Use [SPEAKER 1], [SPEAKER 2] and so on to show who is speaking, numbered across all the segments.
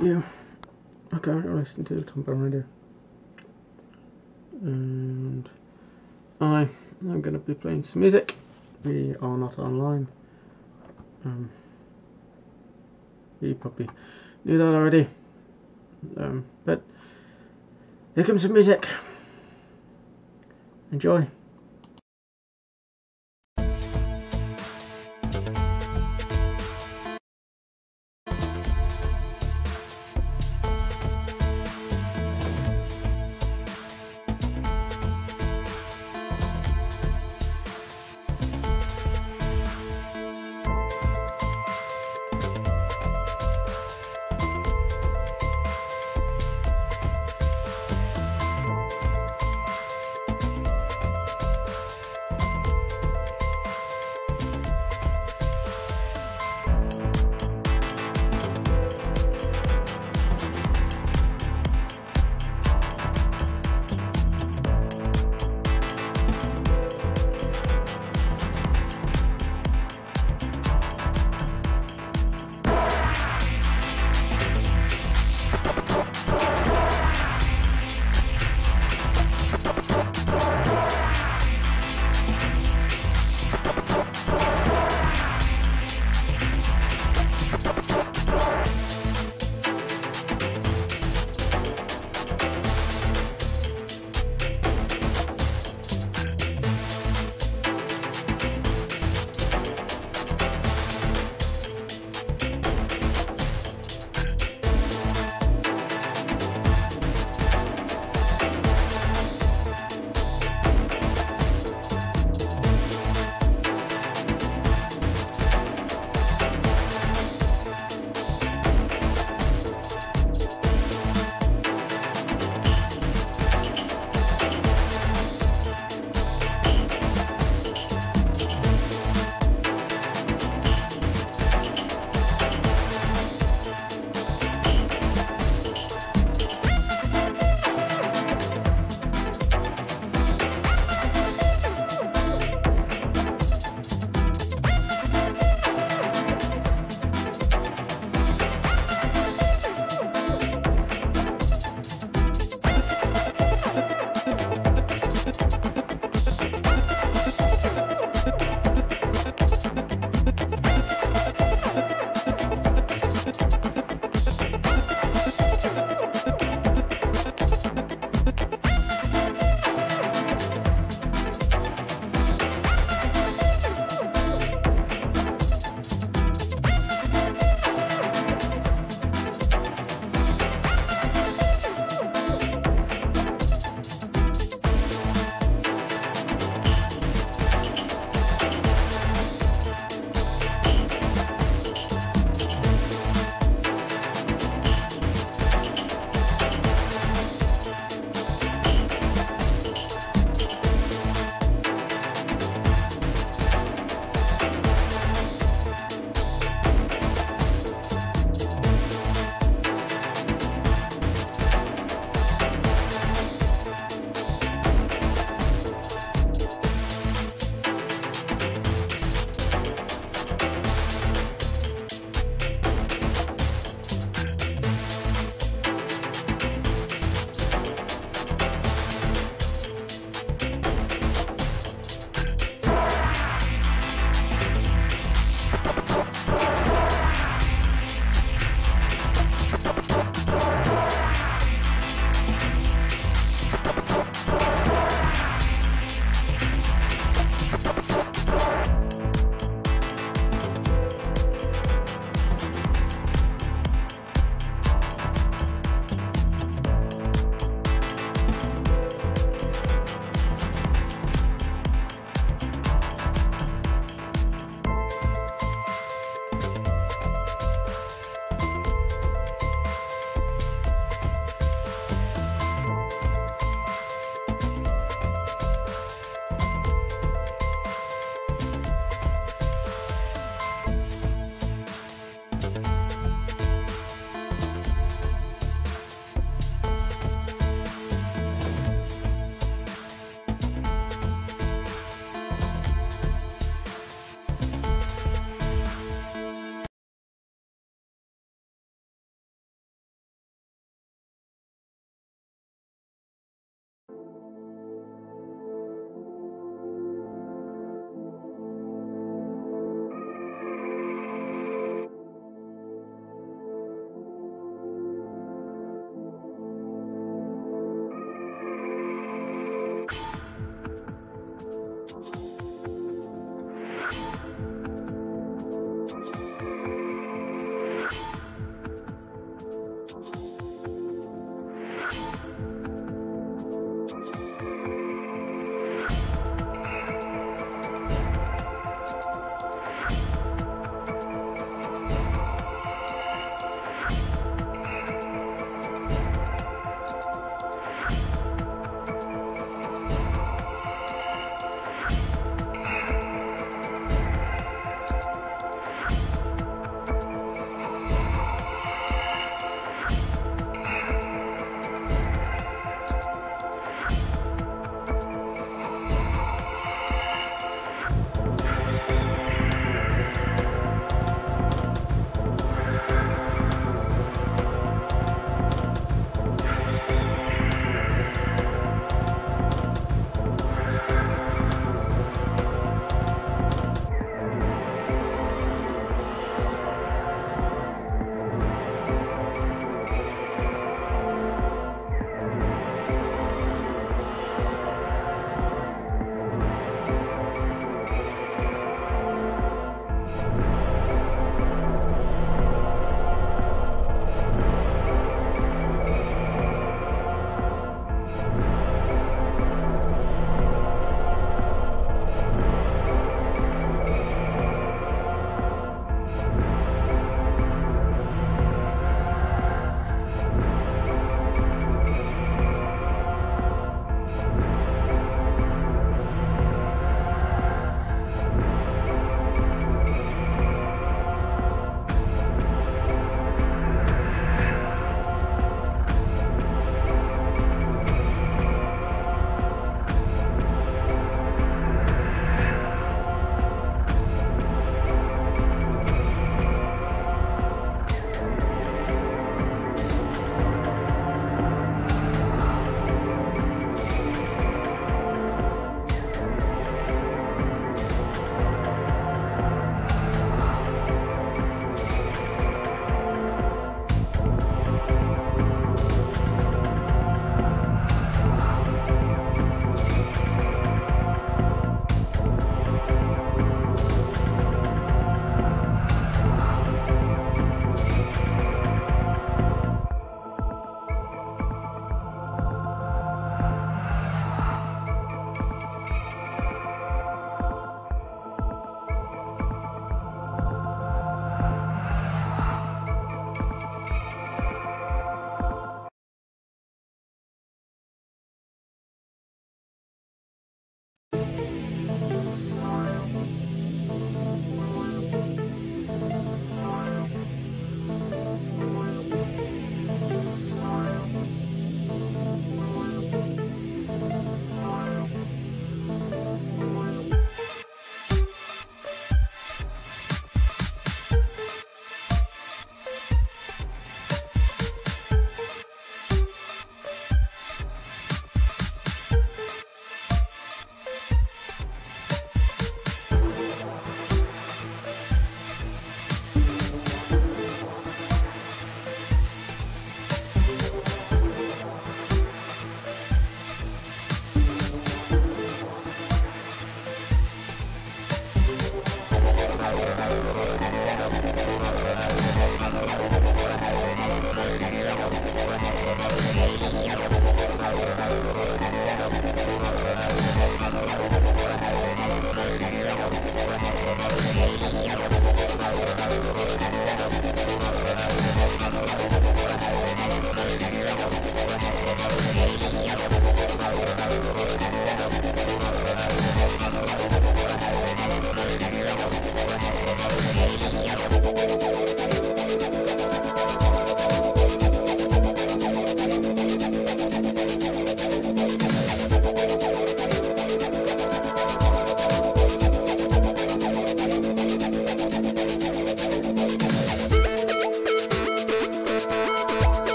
[SPEAKER 1] yeah, Okay, I currently listen to Atomic Bomb Radio. And I am going to be playing some music. We are not online. Um, you probably knew that already. Um, but here comes some music. Enjoy.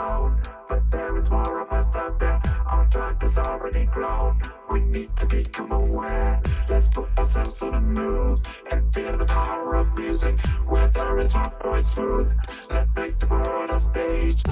[SPEAKER 2] Alone. But there is more of us out there. Our tribe has already grown. We need to become aware. Let's put ourselves on a move And feel the power of music. Whether it's rough or it's smooth Let's make the world a stage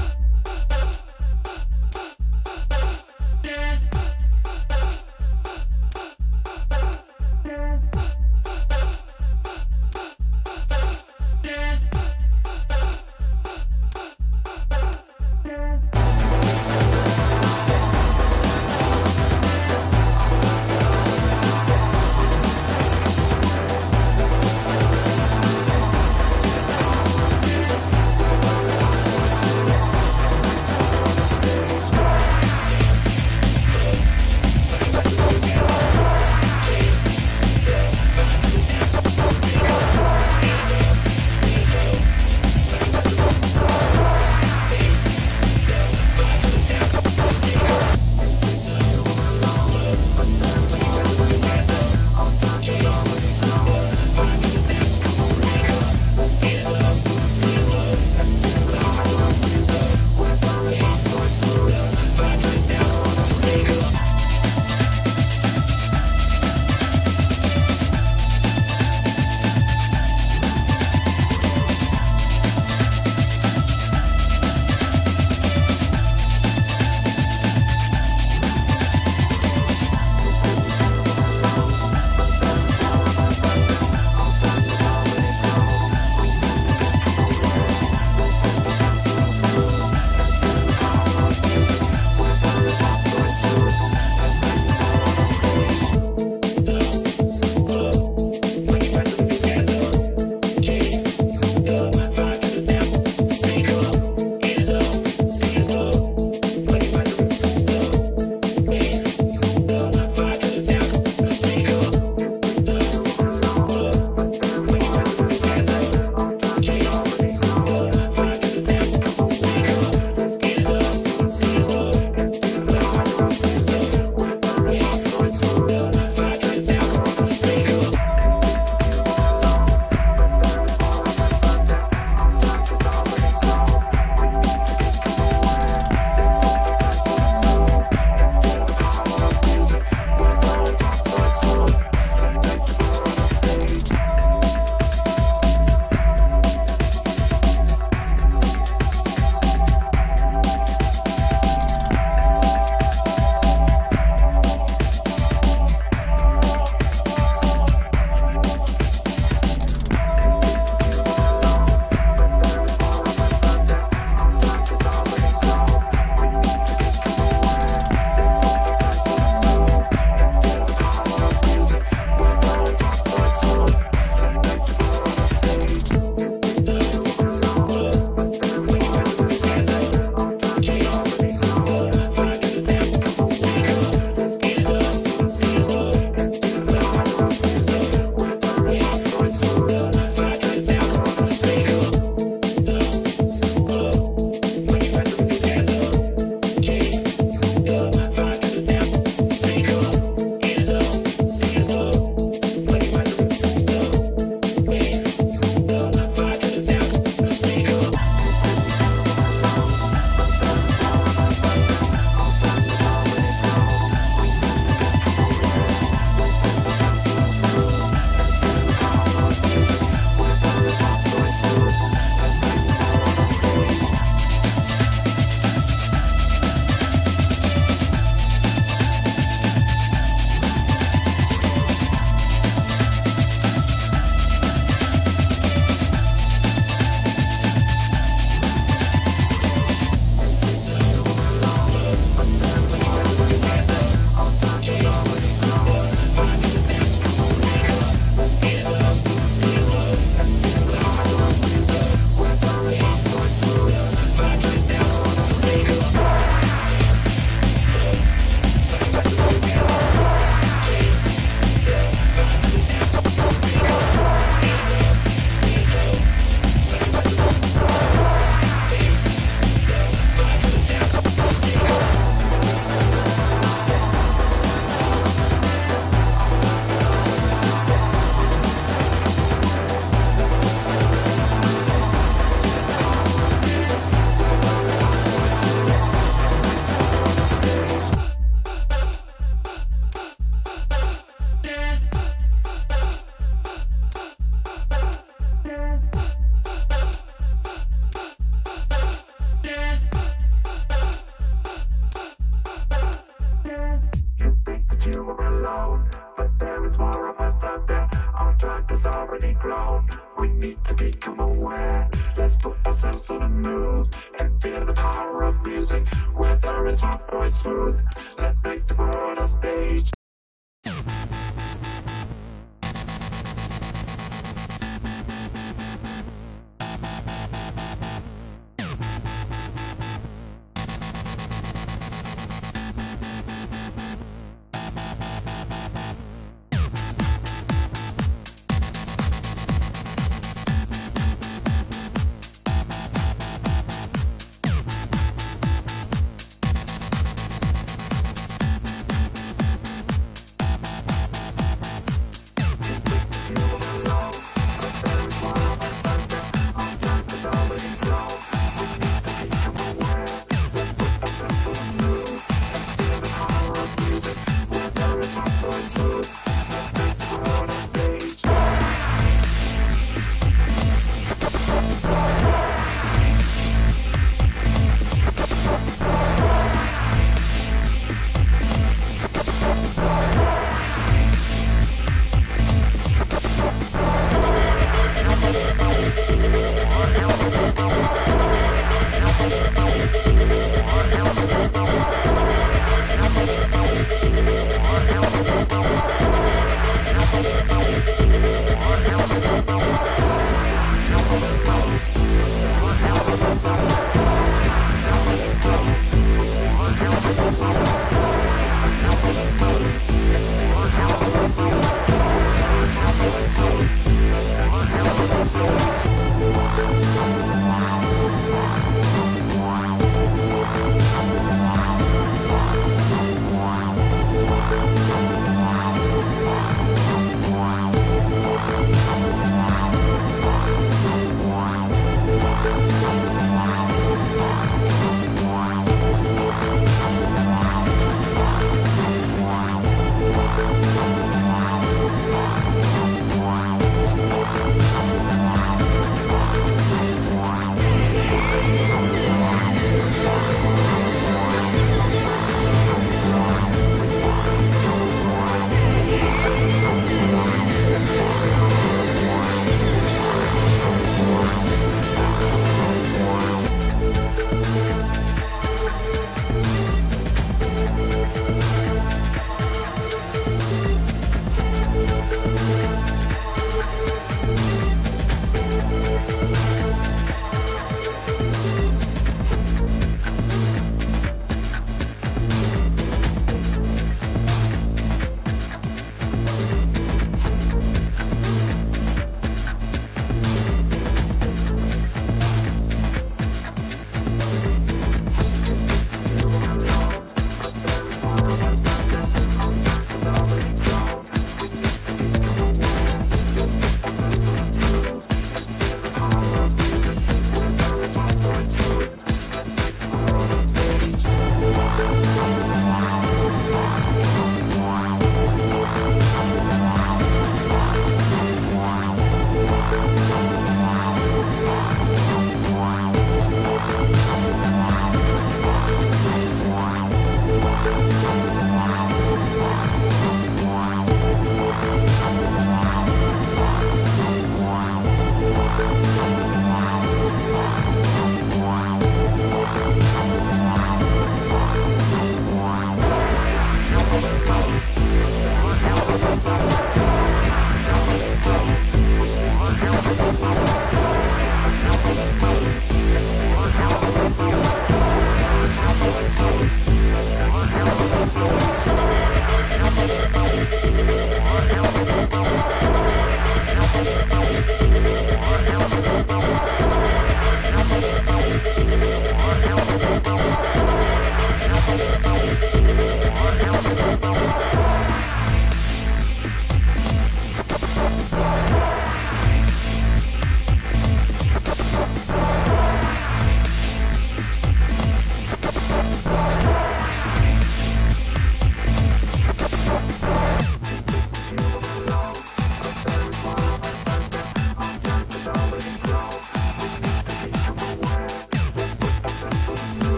[SPEAKER 2] it's smooth.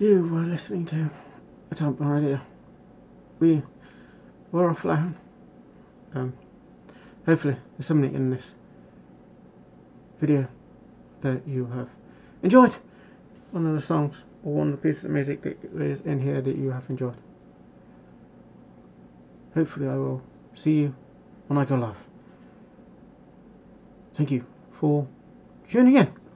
[SPEAKER 1] You were listening to Atomic Bomb Radio. We were offline. Um, hopefully, there's something in this video that you have enjoyed. One of the songs or one of the pieces of music that is in here that you have enjoyed. Hopefully, I will see you when I go live. Thank you for tuning in.